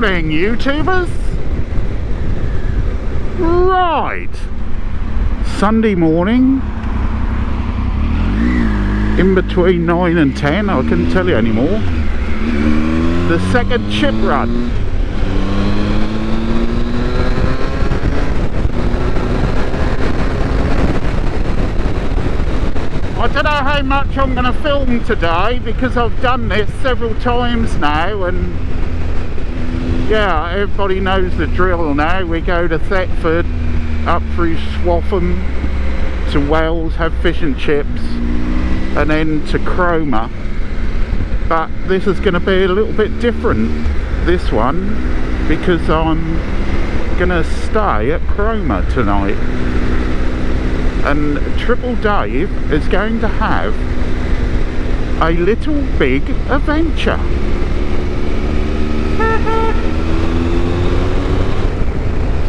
morning, YouTubers. Right. Sunday morning. In between 9 and 10, I couldn't tell you anymore. The second chip run. I don't know how much I'm going to film today because I've done this several times now and yeah, everybody knows the drill now. We go to Thetford, up through Swaffham to Wells, have fish and chips and then to Cromer. But this is going to be a little bit different, this one, because I'm going to stay at Cromer tonight and Triple Dave is going to have a little big adventure.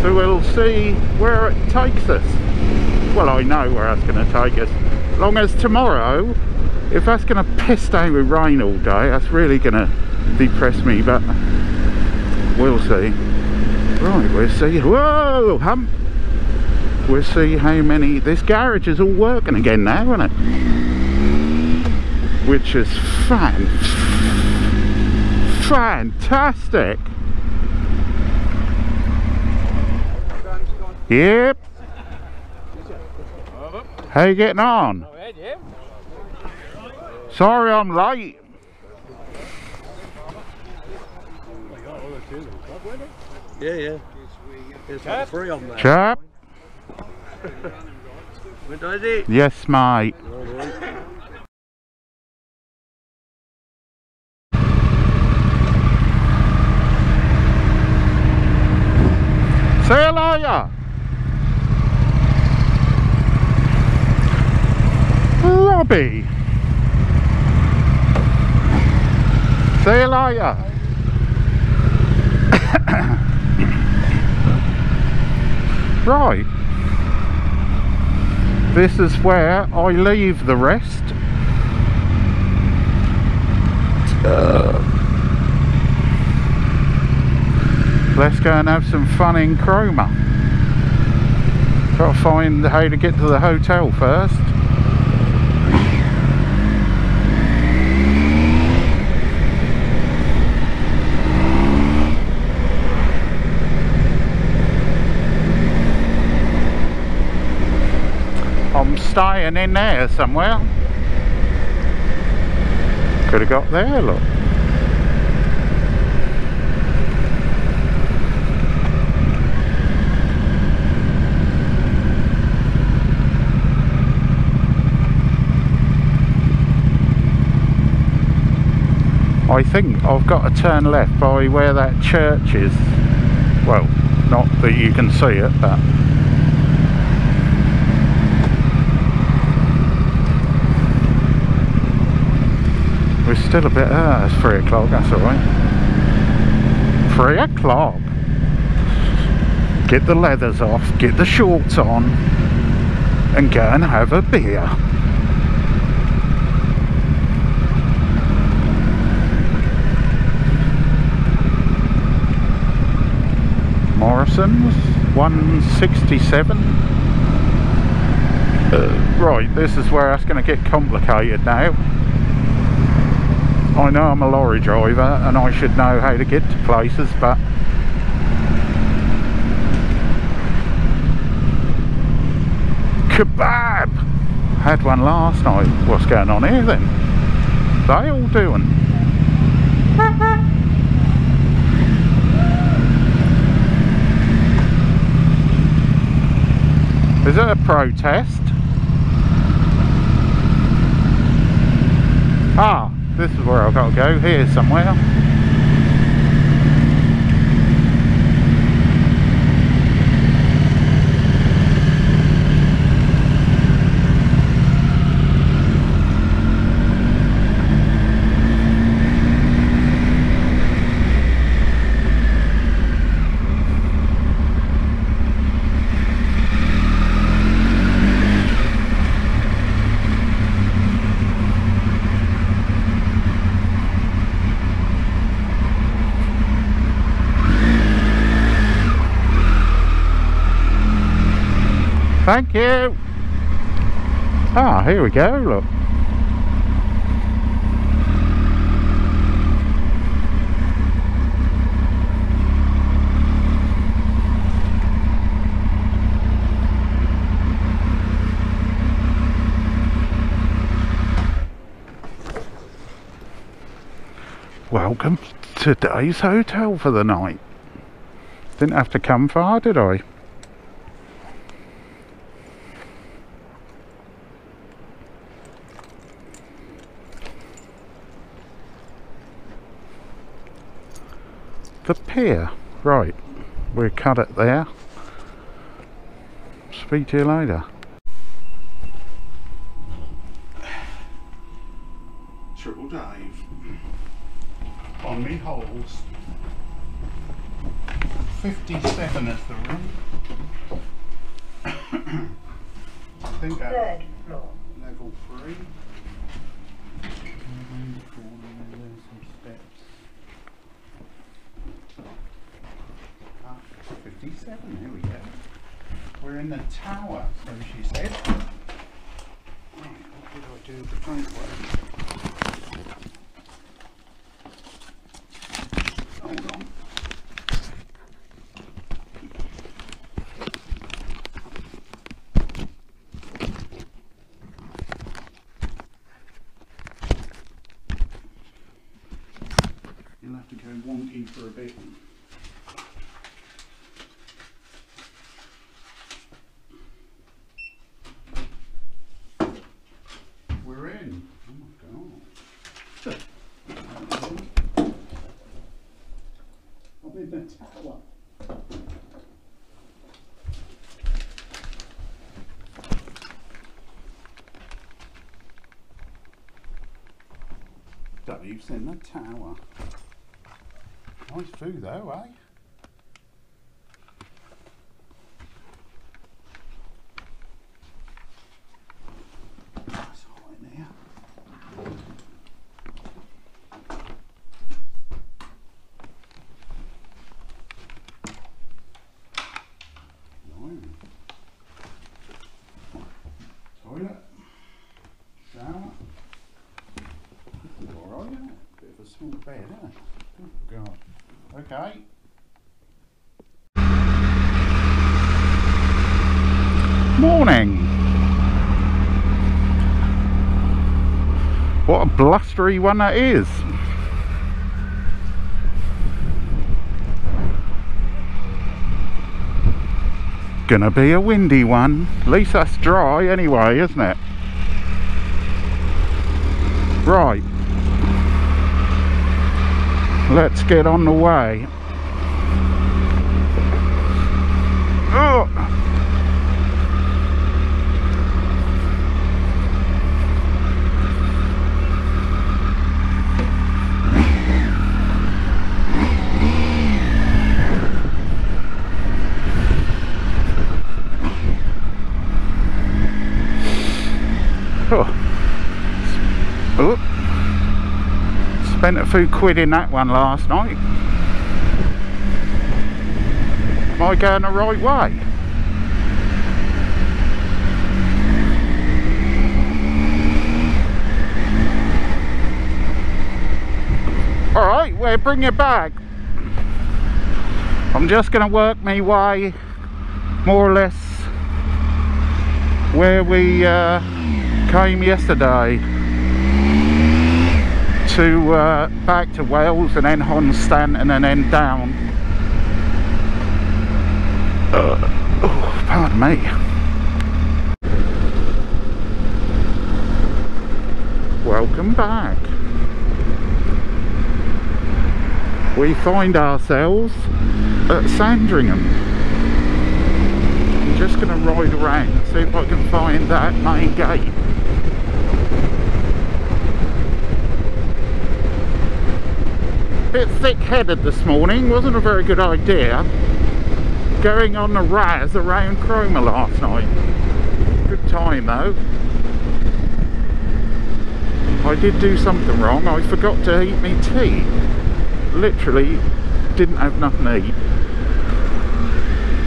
so we'll see where it takes us. Well, I know where that's going to take us. Long as tomorrow, if that's going to piss down with rain all day, that's really going to depress me, but we'll see. Right, we'll see. Whoa, hump we'll see how many this garage is all working again now isn't it which is fan fantastic yep how you getting on sorry I'm late Yeah, yeah. There's like three of them there. chap When does it? yes mate Say hello, ya. Robbie. Say hello, ya. right. This is where I leave the rest. Uh, let's go and have some fun in Cromer. Got to find how to get to the hotel first. I'm staying in there somewhere. Could have got there, look. I think I've got to turn left by where that church is. Well, not that you can see it, but we're still a bit. Ah, it's three o'clock. That's all right. Three o'clock. Get the leathers off. Get the shorts on, and go and have a beer. Morrison's 167 uh, right this is where that's going to get complicated now I know I'm a lorry driver and I should know how to get to places but kebab! Had one last night. What's going on here then? They all doing. Is it a protest? Ah, this is where I've got to go, here somewhere. Thank you. Ah, here we go, look. Welcome to today's hotel for the night. Didn't have to come far, did I? The pier. Right. We'll cut it there. Speak to you later. Triple Dave. On me holes. 57 is the room. I think that's Third floor. level 3. Around the corner there, there's some steps. Ah, 57, here we go. We're in the tower, so she said. Right, what did I do the front way? Hold on. You'll have to go wonky for a bit. We're in. Oh my god. I'm in the tower. Dave's in the tower. Nice view though, eh? It's hot in here. Blimey. Toilet. Shower. Alright, isn't it? Bit of a small bed, isn't it? Oh God. Okay. Morning. What a blustery one that is. Gonna be a windy one. At least that's dry anyway, isn't it? Right. Let's get on the way. Oh. Oh. Spent a few quid in that one last night. Am I going the right way? Alright, well bring your bag. I'm just going to work my way more or less where we uh, came yesterday to uh, back to Wells and then Hunstanton and then down. Uh, oh, pardon me. Welcome back. We find ourselves at Sandringham. I'm just going to ride around see if I can find that main gate. Bit thick-headed this morning, wasn't a very good idea. Going on the Raz around Cromer last night. Good time though. I did do something wrong, I forgot to eat me tea. Literally didn't have nothing to eat.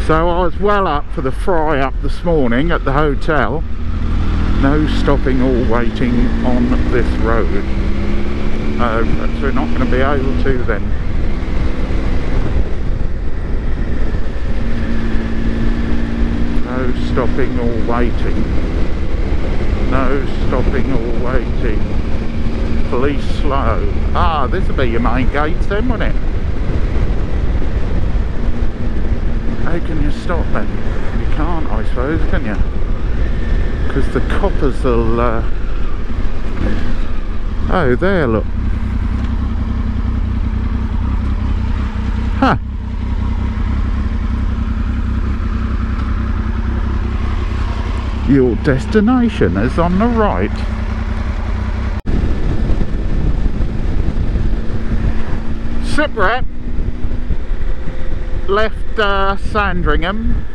So I was well up for the fry up this morning at the hotel. No stopping or waiting on this road. So we're not going to be able to then. No stopping or waiting. No stopping or waiting. Police slow. Ah, this will be your main gates then, won't it? How can you stop then? You can't, I suppose, can you? Because the coppers will... Uh... Oh, there, look. Your destination is on the right. Siprep left uh, Sandringham.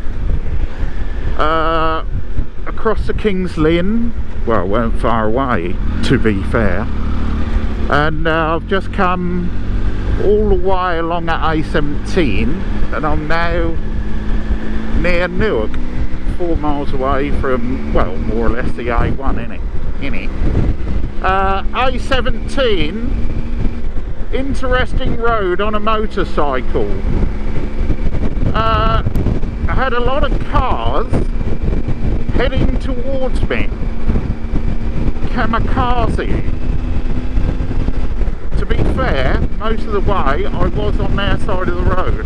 Uh, across the King's Lynn. Well weren't far away to be fair. And uh, I've just come all the way along at A17 and I'm now near Newark four miles away from well more or less the A1 in it in it uh, A17 interesting road on a motorcycle uh, I had a lot of cars heading towards me. Kamikaze. To be fair, most of the way I was on their side of the road.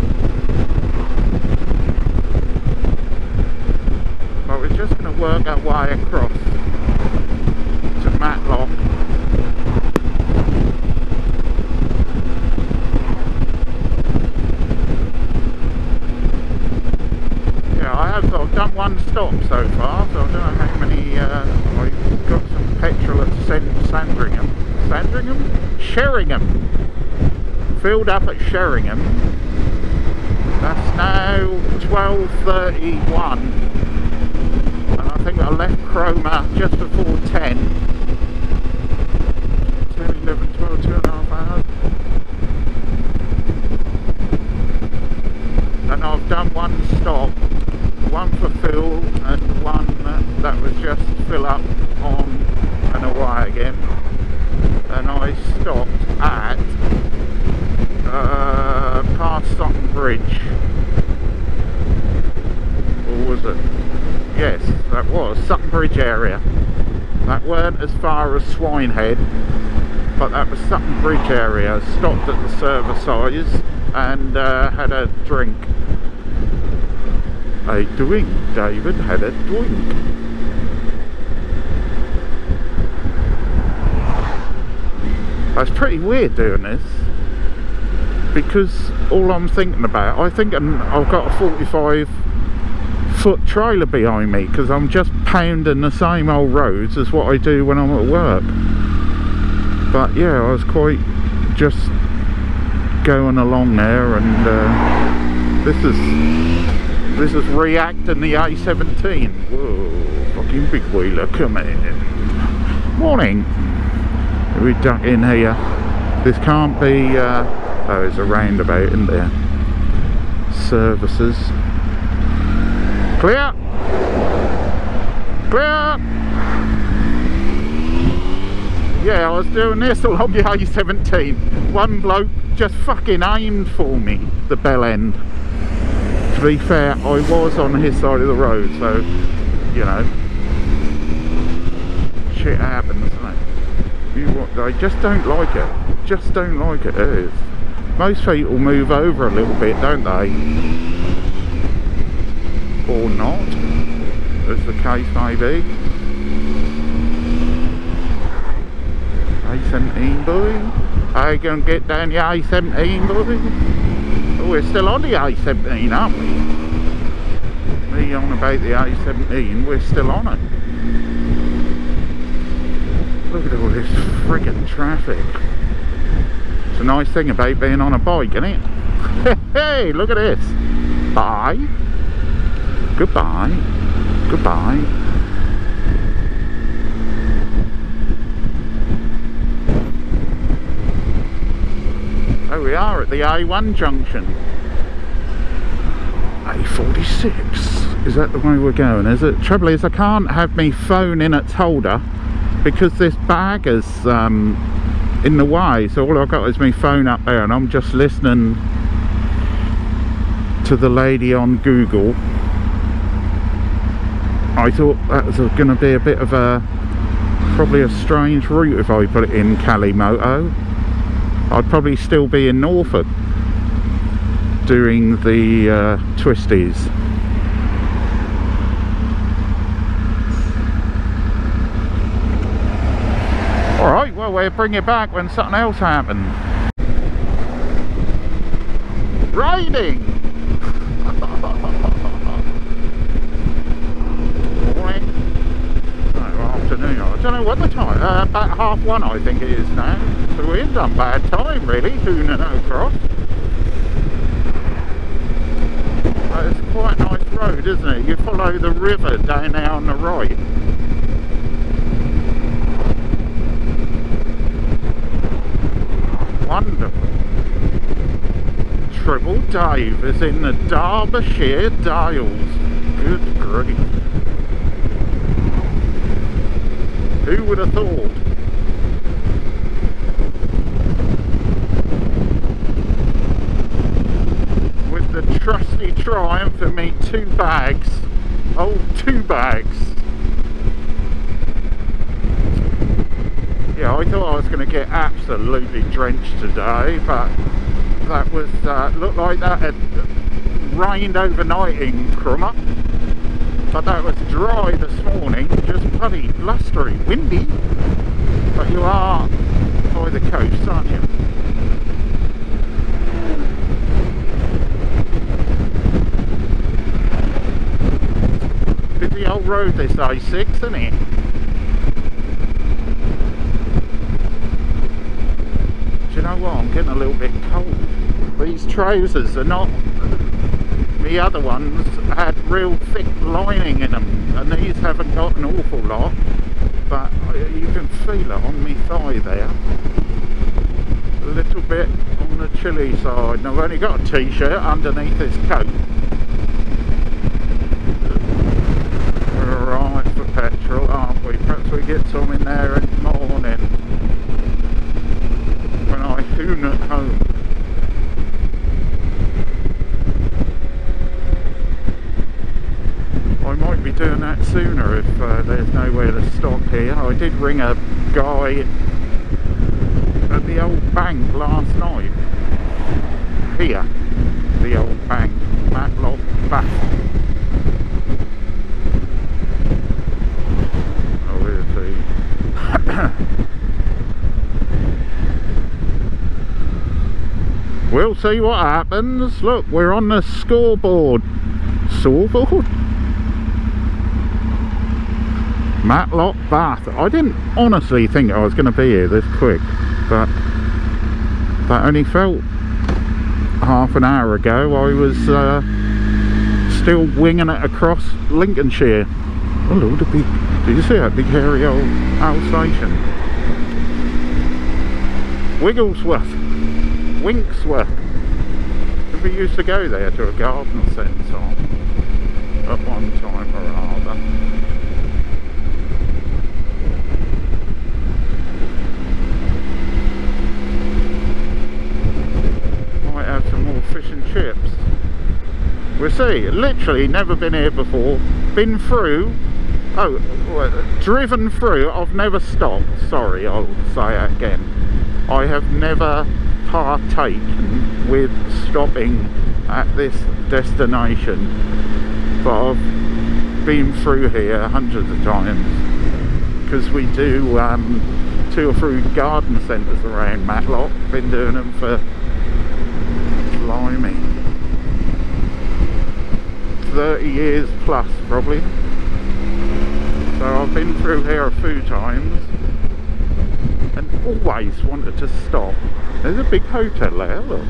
But we're just going to work our way across to Matlock have I've done one stop so far, so I don't know how many. Uh, I got some petrol at Sandringham, Sandringham, Sheringham. Filled up at Sheringham. That's now 12:31, and I think I left Cromer just before 10. 10, 11, 12, two and a half hours. And I've done one stop one for fill and one that was just fill up on and away again and I stopped at uh, past Sutton Bridge or was it? Yes that was Sutton Bridge area that weren't as far as Swineshead but that was Sutton Bridge area stopped at the service and uh, had a drink a drink. David had a drink. That's pretty weird doing this because all I'm thinking about, I think I've got a 45 foot trailer behind me because I'm just pounding the same old roads as what I do when I'm at work. But yeah, I was quite just going along there and uh, this is this is reacting the A17. Whoa, fucking big wheeler coming in. Morning. We duck in here. This can't be, uh, oh, there's a roundabout in there. Services. Clear. Clear. Yeah, I was doing this along the A17. One bloke just fucking aimed for me, the bell end to be fair, I was on his side of the road, so, you know, shit happens? You, what? I just don't like it. Just don't like it. It is. Most people move over a little bit, don't they? Or not, as the case may be. A17 boy. Are you going to get down the A17 boy? Oh, we're still on the A17, aren't we? Me on about the A17, we're still on it. Look at all this friggin' traffic. It's a nice thing about being on a bike, isn't it? hey, look at this. Bye. Goodbye. Goodbye. Oh, we are at the A1 junction. A46. Is that the way we're going? Is it? Trouble is, I can't have my phone in its holder because this bag is um, in the way. So all I've got is my phone up there, and I'm just listening to the lady on Google. I thought that was going to be a bit of a probably a strange route if I put it in Calimoto. I'd probably still be in Norfolk doing the uh, twisties. Alright, well we'll bring it back when something else happens. Raining! afternoon. I don't know what the time, uh, about half one I think it is now. So we have done bad time really, Hoonano Cross. But it's quite a nice road, isn't it? You follow the river down there on the right. Wonderful. Triple Dave is in the Derbyshire Dales. Good grief. Who would have thought? With the trusty Triumph for me two bags. Oh, two bags. Yeah, I thought I was going to get absolutely drenched today, but that was, uh, looked like that had rained overnight in Cromer but that was dry this morning, just bloody blustery, windy. But you are by the coast, aren't you? Busy old road this A6, isn't it? Do you know what? I'm getting a little bit cold. These trousers are not the other ones had real thick lining in them and these haven't got an awful lot but you can feel it on my thigh there. A little bit on the chilly side. And I've only got a t-shirt underneath this coat. Right for petrol aren't we? Perhaps we get some in there in the morning. When I hoon at home I might be doing that sooner if uh, there's nowhere to stop here. I did ring a guy at the old bank last night. Here, the old bank, Matlock Bath. Oh, is he? we'll see what happens. Look, we're on the scoreboard. Scoreboard? Matlock Bath. I didn't honestly think I was going to be here this quick, but that only felt half an hour ago I was uh, still winging it across Lincolnshire. Oh lord, a big, did you see that big hairy old Alsatian? Wigglesworth, Wirksworth. We used to go there to a garden centre at one time or other. Fish and chips. We'll see. Literally never been here before. Been through. Oh, driven through. I've never stopped. Sorry, I'll say it again. I have never partaken with stopping at this destination. But I've been through here hundreds of times. Because we do um, two or three garden centres around Matlock. Been doing them for blimey 30 years plus probably. So I've been through here a few times and always wanted to stop. There's a big hotel there look.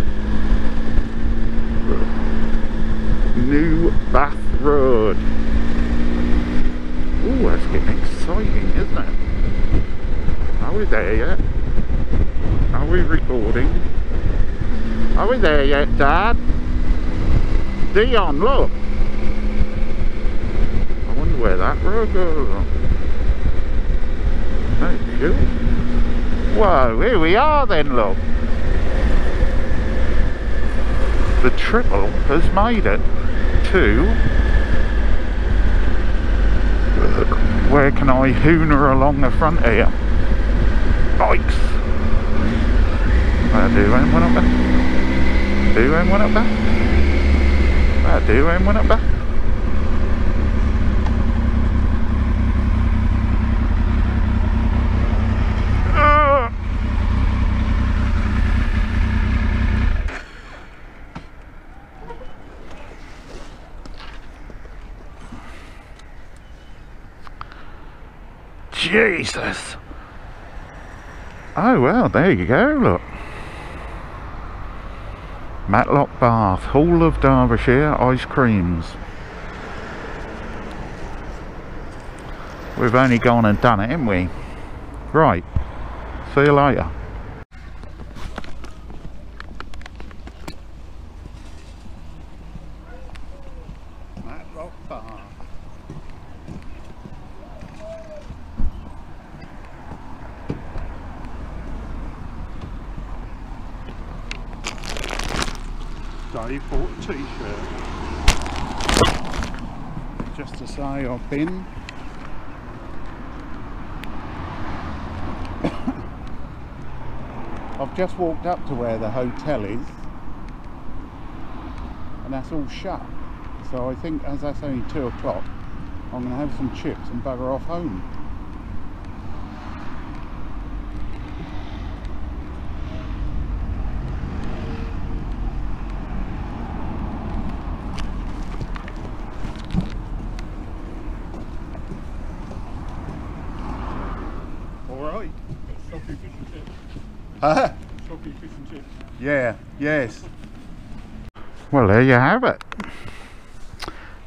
New Bath Road. Oh that's getting exciting isn't it? Are we there yet? Are we recording are we there yet, Dad? Dion, look. I wonder where that road goes. That's cool. Whoa, here we are then, look. The triple has made it to... Where can I hooner along the front here? Bikes. Where do there? Do I one up there? Where do I one up there? Ah! Jesus. Oh well, there you go, look. Matlock Bath, Hall of Derbyshire Ice Creams. We've only gone and done it, haven't we? Right. See you later. Dave bought a t-shirt. Just to say I've been. I've just walked up to where the hotel is and that's all shut. So I think as that's only two o'clock I'm going to have some chips and bugger off home. Alright. Shopping fish and chips. Huh? Shopping fish and chips. Yeah, yes. Well, there you have it.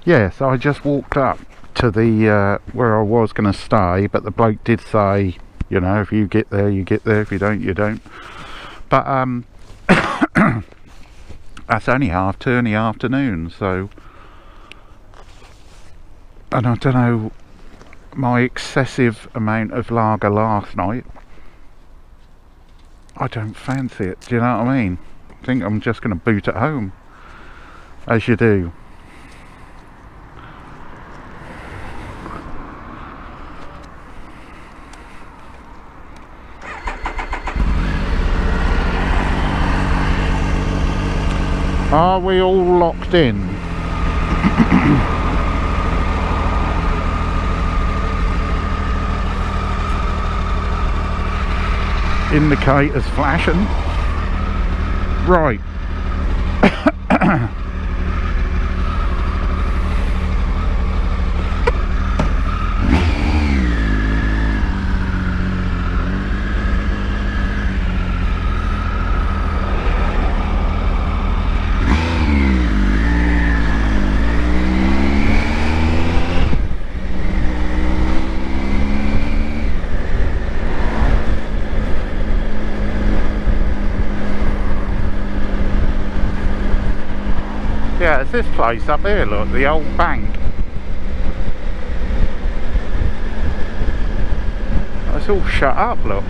Yes, I just walked up to the uh, where I was going to stay, but the bloke did say, you know, if you get there, you get there. If you don't, you don't. But um, that's only half two in the afternoon, so. And I don't know, my excessive amount of lager last night I don't fancy it. Do you know what I mean? I think I'm just going to boot it home. As you do. Are we all locked in? indicators flashing. Right. Yeah, it's this place up here, look, the old bank. It's all shut up, look.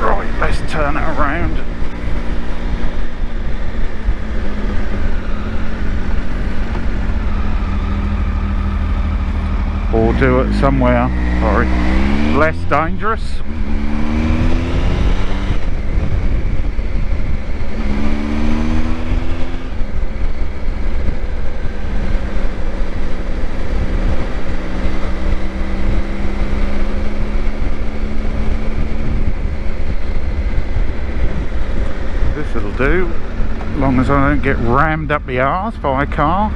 Right, let's turn it around. Or do it somewhere, sorry, less dangerous. This'll do, as I don't get rammed up the arse by a car.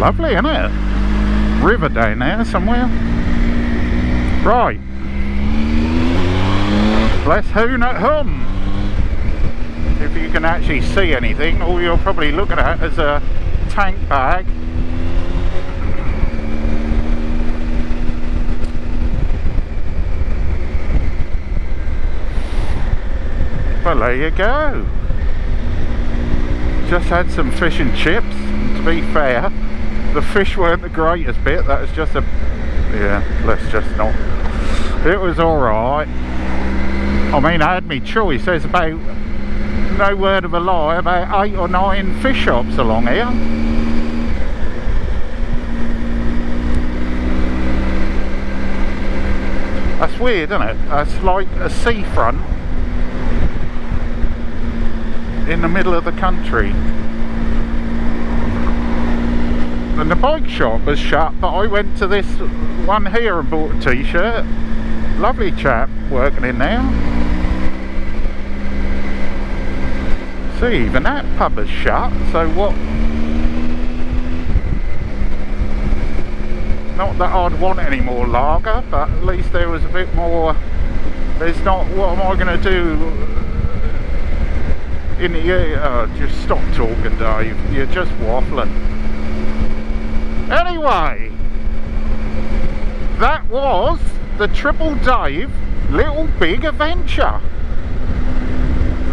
Lovely, isn't it? River down there somewhere. Right. Let's hoon at home. If you can actually see anything, all you're probably looking at is a tank bag Well, there you go. Just had some fish and chips. To be fair, the fish weren't the greatest bit. That was just a... Yeah, let's just not... It was alright. I mean, I had me choice. There's about, no word of a lie, about eight or nine fish shops along here. That's weird, isn't it? That's like a seafront in the middle of the country. And the bike shop was shut, but I went to this one here and bought a t-shirt. Lovely chap working in there. See, even that pub is shut, so what... Not that I'd want any more lager, but at least there was a bit more... There's not, what am I going to do in air. Oh, uh, just stop talking, Dave. You're just waffling. Anyway, that was the Triple Dave Little Big Adventure.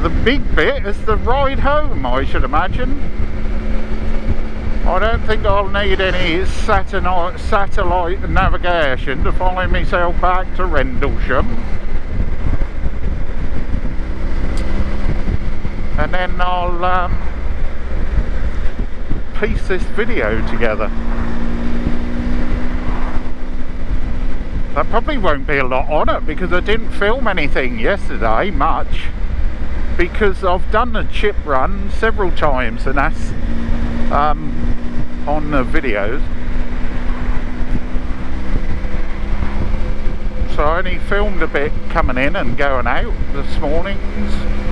The big bit is the ride home, I should imagine. I don't think I'll need any satellite, satellite navigation to find myself back to Rendlesham. And then I'll um, piece this video together. There probably won't be a lot on it because I didn't film anything yesterday much because I've done the chip run several times and that's um, on the videos. So I only filmed a bit coming in and going out this morning's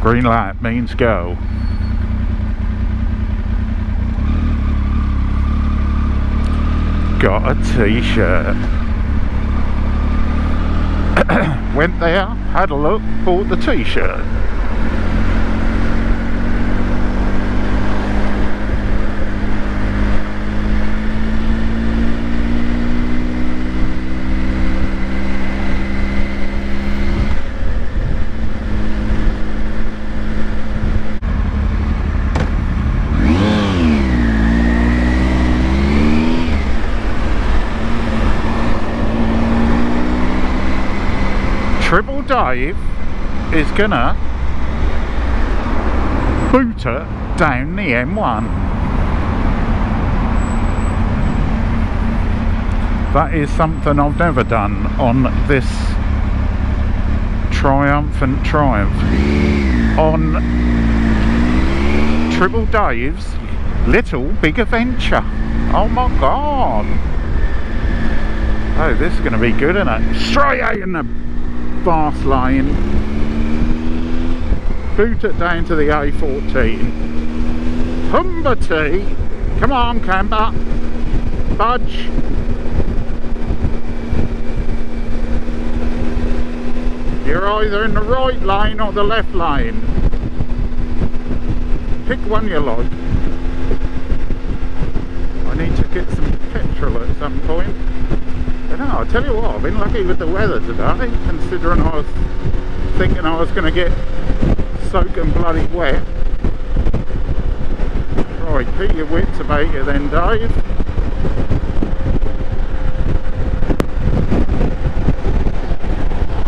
Green light means go. Got a t-shirt. Went there, had a look, bought the t-shirt. Dave is gonna boot it down the M1. That is something I've never done on this triumphant triumph. On Triple Dave's Little Big Adventure. Oh my god. Oh, this is going to be good, isn't it? Straight out in the fast lane boot it down to the A14 Humber T come on camber. Budge. You're either in the right lane or the left lane pick one you like. I need to get some petrol at some point no, I'll tell you what, I've been lucky with the weather today, considering I was thinking I was going to get soaking bloody wet. Right, keep your wits about you then, Dave.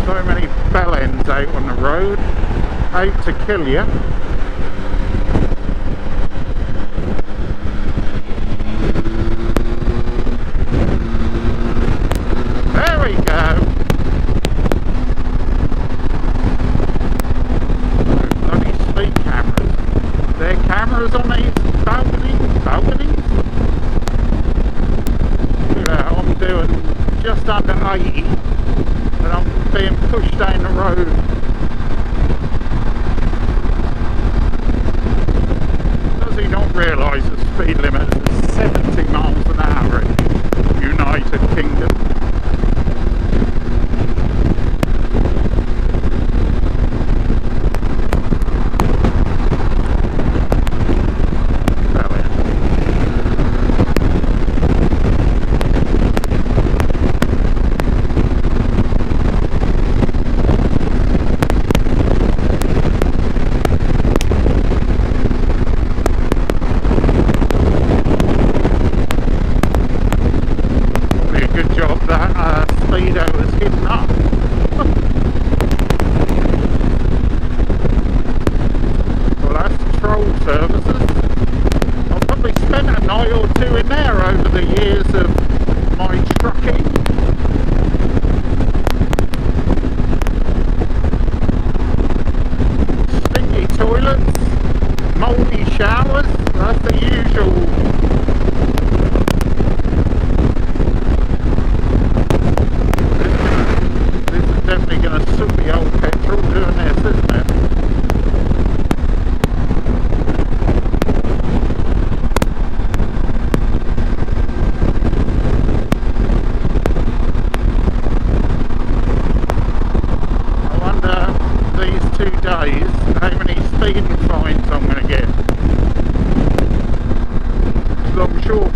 So many bell ends out on the road, out to kill you.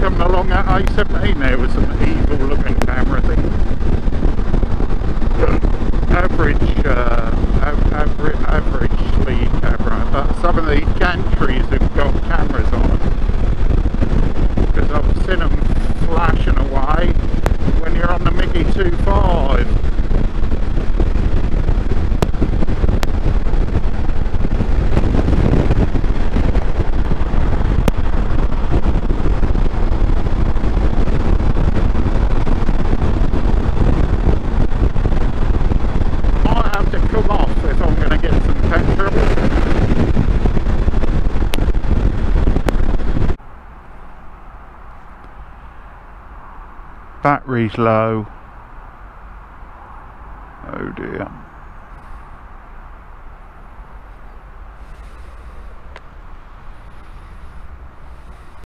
Coming along that A17 there was some evil looking camera thing. average, uh, av- average, speed camera, but some of these gantries have got cameras on. Because I've seen them flashing away when you're on the Mickey 2.5. Might have to come off if I'm going to get some petrol. Battery's low.